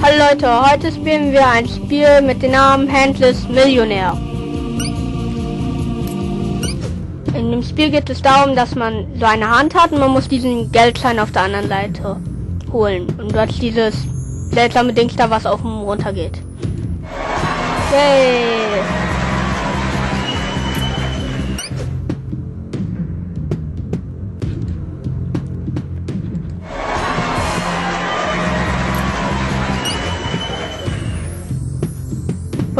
Hallo Leute, heute spielen wir ein Spiel mit dem Namen Handless Millionär. In dem Spiel geht es darum, dass man so eine Hand hat und man muss diesen Geldschein auf der anderen Seite holen. Und du hast dieses seltsame Ding da, was auf und runter geht. Yay!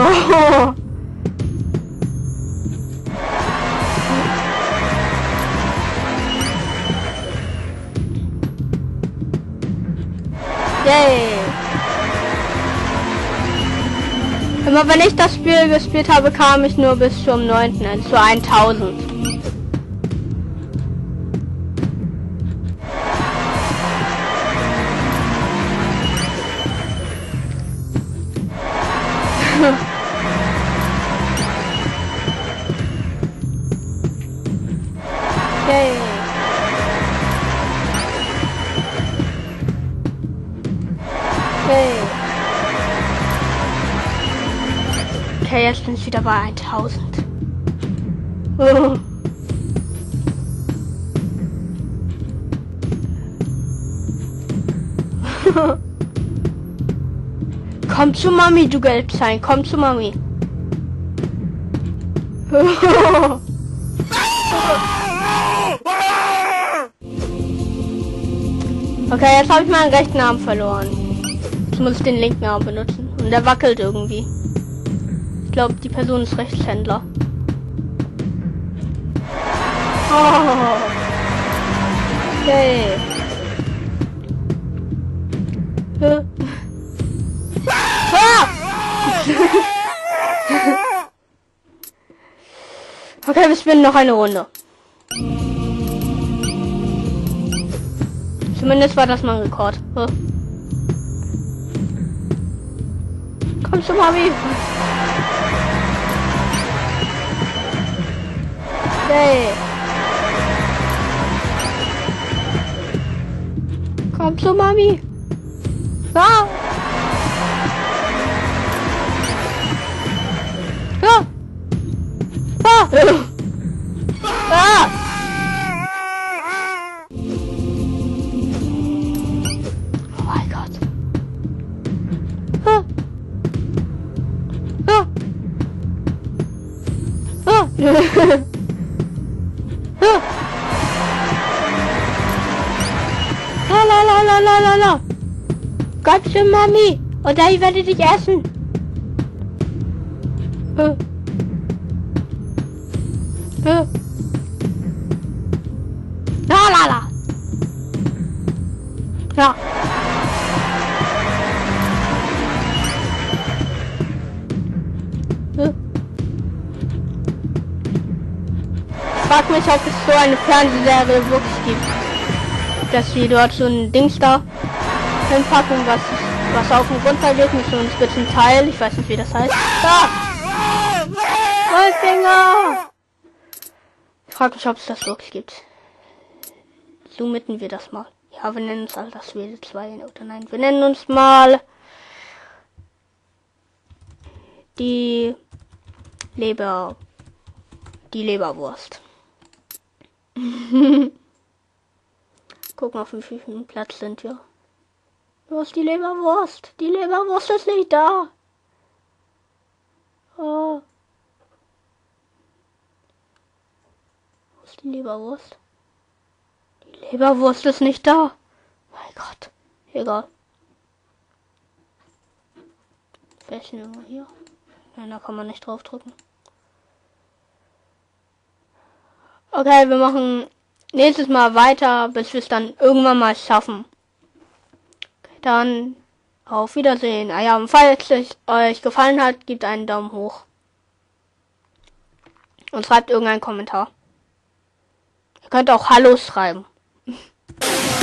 Oh. Yay. Immer wenn ich das Spiel gespielt habe, kam ich nur bis zum 9. also zu 1000. Okay. Okay, jetzt bin ich wieder bei 1000. Oh. Komm zu Mami, du Gelbschein. Komm zu Mami. Okay, jetzt habe ich meinen rechten Arm verloren. Jetzt muss ich den linken Arm benutzen. Und der wackelt irgendwie. Ich glaube, die Person ist Rechtshändler. Oh. Okay. Ah! okay, wir spielen noch eine Runde. Zumindest war das mal ein Rekord. Huh. Komm schon, Mami. Hey. Komm zu Mami. Ah. Ah. Ah. ah. Ah. ah. La la la la la la la. Gott für Mami. Oder ich werde dich essen. Ah. Ah. Frag mich, ob es so eine Fernsehserie wirklich gibt. Dass sie dort so ein Dings da hinpacken, was, was auf und runter geht mit so einem spitzen Teil. Ich weiß nicht, wie das heißt. Da! Mein Finger! Ich frag mich, ob es das wirklich gibt. So mitten wir das mal. Ja, wir nennen uns all das Wede 2 oder nein, wir nennen uns mal die Leber die Leberwurst. Gucken auf wie viel Platz sind wir. Wo ist die Leberwurst? Die Leberwurst ist nicht da. Oh. Wo ist die Leberwurst? Die Leberwurst ist nicht da. Mein Gott. Egal. Welchen irgendwo hier? Nein, da kann man nicht drauf Okay, wir machen nächstes Mal weiter, bis wir es dann irgendwann mal schaffen. Okay, dann auf Wiedersehen. Ah ja, und falls es euch gefallen hat, gebt einen Daumen hoch. Und schreibt irgendeinen Kommentar. Ihr könnt auch Hallo schreiben.